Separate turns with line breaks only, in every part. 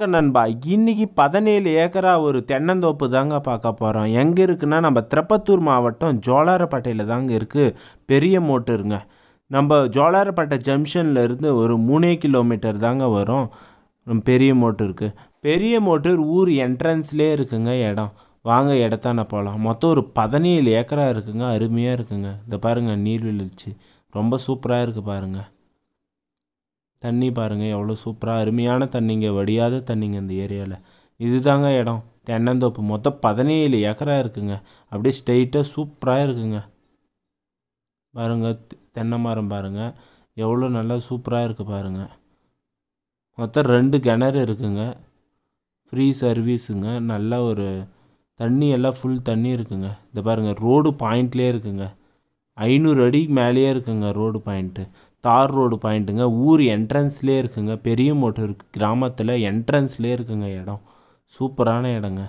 வணக்கம் நண்பா. இன்னைக்கு பதினேழு ஏக்கரா ஒரு தென்னந்தோப்பு தாங்க பார்க்க போகிறோம் எங்கே இருக்குன்னா நம்ம திருப்பத்தூர் மாவட்டம் ஜோலாரப்பேட்டையில் தாங்க இருக்குது பெரிய மோட்டருங்க. நம்ம ஜோலாரப்பேட்டை ஜங்ஷன்ல இருந்து ஒரு மூணே கிலோமீட்டர் தாங்க வரும். பெரிய மோட்டர் இருக்குது பெரிய மோட்டர் ஊர் என்ட்ரன்ஸ்லேயே இருக்குங்க இடம். வாங்க இடத்தான போகலாம் மொத்தம் ஒரு பதினேழு ஏக்கரா இருக்குங்க. அருமையாக இருக்குங்க. இந்த பாருங்கள் நீர்வீழ்ச்சி. ரொம்ப சூப்பராக இருக்குது பாருங்கள் தண்ணி பாருங்கள் எவ்வளோ சூப்பராக அருமையான தண்ணிங்க வடியாத தண்ணிங்க இந்த ஏரியாவில் இதுதாங்க இடம். தென்னந்தோப்பு. மொத்தம் பதினேழு ஏக்கரா இருக்குங்க. அப்படியே ஸ்ட்ரெயிட்டாக சூப்பராக இருக்குங்க. பாருங்கள் தெ- தென்னை மரம் பாருங்கள் எவ்வளோ நல்லா சூப்பராக இருக்குது பாருங்கள் மொத்தம் ரெண்டு கிணறு இருக்குங்க. ஃப்ரீ சர்வீஸுங்க நல்ல ஒரு தண்ணி எல்லாம் ஃபுல் தண்ணி இருக்குங்க. இந்த பாருங்கள் ரோடு பாயிண்ட்லேயே இருக்குங்க. ஐநூறு அடிக்கு மேலேயே இருக்குங்க ரோடு பாயிண்ட்டு தார் ரோடு பாயிண்ட்டுங்க. ஊர் என்ட்ரன்ஸ்லேயே இருக்குங்க. பெரிய மோட்டர் கிராமத்தில் என்ட்ரன்ஸ்லேயே இருக்குங்க இடம். சூப்பரான இடங்க.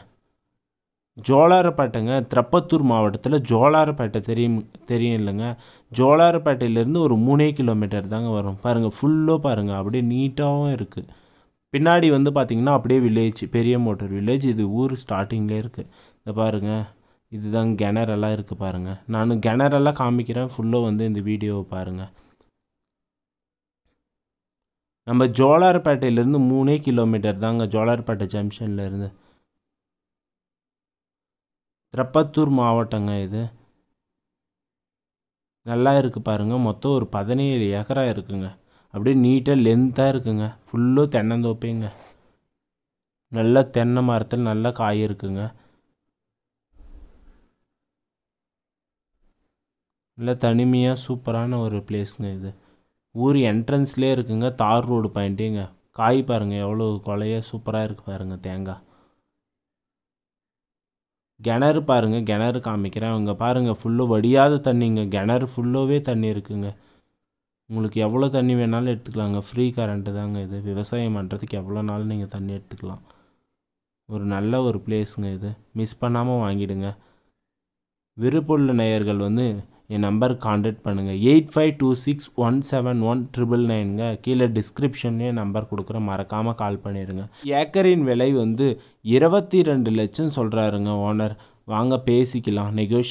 ஜோலாரப்பேட்டைங்க திருப்பத்தூர் மாவட்டத்தில் ஜோலாரப்பேட்டை தெரியும் தெரியும் இல்லைங்க. ஜோலாரப்பேட்டையிலேருந்து ஒரு மூணே கிலோமீட்டர் தாங்க வரும். பாருங்கள் ஃபுல்லாக பாருங்கள் அப்படியே நீட்டாகவும் இருக்குது பின்னாடி வந்து பார்த்திங்கன்னா அப்படியே வில்லேஜ் பெரிய மோட்டர் வில்லேஜ் இது ஊர் ஸ்டார்டிங்லேயே இருக்குது இந்த பாருங்கள் இதுதான் கிணறெல்லாம் இருக்குது பாருங்கள் நான் கிணறெல்லாம் காமிக்கிறேன். ஃபுல்லாக வந்து இந்த வீடியோவை பாருங்கள் நம்ம ஜோலார்பேட்டையிலேருந்து மூணே கிலோமீட்டர் தாங்க ஜோலார்பேட்டை ஜங்ஷன்லேருந்து திருப்பத்தூர் மாவட்டங்க இது. நல்லா இருக்குது பாருங்கள் மொத்தம் ஒரு பதினேழு ஏக்கரா இருக்குங்க. அப்படியே நீட்டாக லென்த்தாக இருக்குங்க. ஃபுல்லும் தென்னந்தோப்பேங்க. நல்ல தென்னை மரத்தில் நல்ல காய் இருக்குங்க. நல்ல தனிமையாக சூப்பரான ஒரு பிளேஸுங்க இது. ஊர் என்ட்ரன்ஸ்லேயே இருக்குங்க. தார் ரோடு பாயிண்ட்டுங்க. காய் பாருங்கள் எவ்வளோ கொலைய சூப்பராக இருக்குது பாருங்கள் தேங்காய். கிணறு பாருங்கள் கிணறு காமிக்கிறேன். இங்கே பாருங்கள் ஃபுல்லாக வடியாத தண்ணிங்க. கிணறு ஃபுல்லாகவே தண்ணி இருக்குங்க. உங்களுக்கு எவ்வளோ தண்ணி வேணாலும் எடுத்துக்கலாங்க. ஃப்ரீ கரண்ட்டு தாங்க இது. விவசாயம் பண்ணுறதுக்கு எவ்வளோ நாளும் நீங்கள் தண்ணி எடுத்துக்கலாம். ஒரு நல்ல ஒரு பிளேஸுங்க இது. மிஸ் பண்ணாமல் வாங்கிடுங்க. விருப்புள்ள நேயர்கள் வந்து என் நம்பருக்கு காண்டாக்ட் பண்ணுங்கள் eight five two six one seven one triple நைனுங்க கீழே டிஸ்கிரிப்ஷன்லேயே நம்பர் கொடுக்குறேன் மறக்காமல் கால் பண்ணிடுங்க ஏக்கரின் விலை வந்து இருபத்தி ரெண்டு லட்சம் சொல்கிறாருங்க ஓனர் வாங்க பேசிக்கலாம். நெகோஷி